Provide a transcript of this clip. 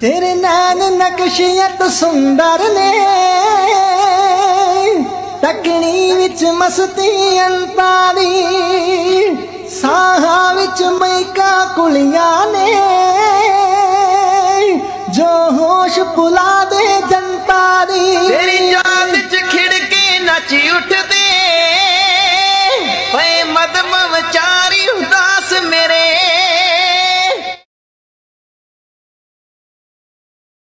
ਤੇਰੇ ਨੈਣ ਨਕਸ਼ੀਅਤ ਸੁੰਦਰ ਨੇ। ਤਕਣੀ ਵਿੱਚ ਮਸਤੀ ਅੰਤਾਰੀ, ਸਾਹਾਂ ਵਿੱਚ ਮੈਕਾ ਕੁਲੀਆਂ ਨੇ। ਜੋ ਹੋਸ਼ ਭੁਲਾ ਦੇ ਜਨਤਾ ਦੀ ਤੇਰੀ ਯਾਦ ਚ ਖਿੜ ਨੱਚ ਉੱਠਦੀ